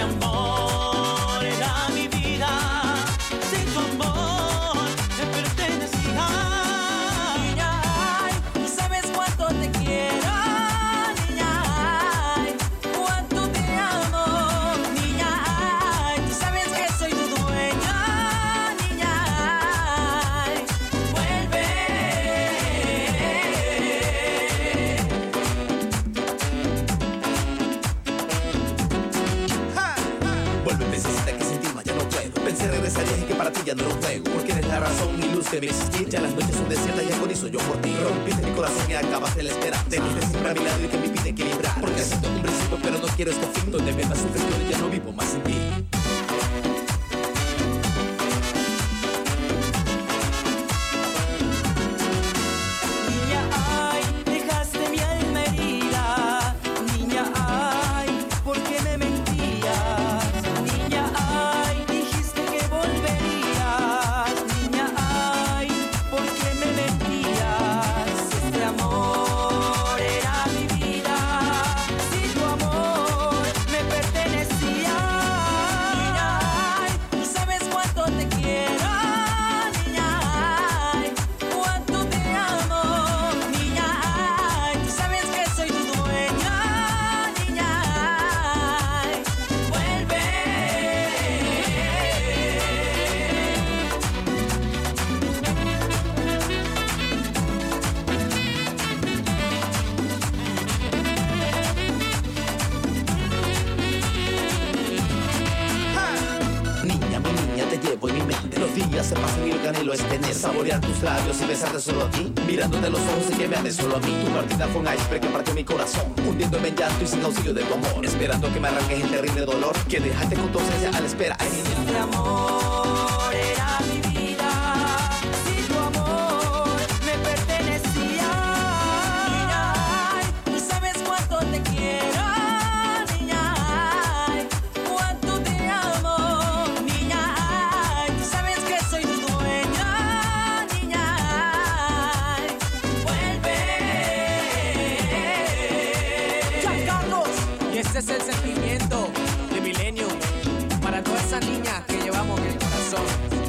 amor. Pensé regresarías y que para ti ya no un juego. Porque eres la razón y luz de mi existir. Ya las noches son desiertas y agonizo yo por ti Rompiste mi corazón y acabaste la espera. Teniste siempre a mi lado y que me pide equilibrar. Porque siento un principio pero no quiero este fin Donde me vas sufriendo ya no vivo más sin ti Los días se pasan y el anhelo es tener Saborear tus labios y besarte solo a ti. Mirándote los ojos y que me ames solo a mí. Tu partida fue un iceberg que partió mi corazón Hundiéndome en llanto y sin auxilio de tu amor. Esperando que me arranques el terrible dolor Que dejaste con tu ausencia a la espera. Ay, amor el sentimiento de milenio para todas esas niñas que llevamos en el corazón.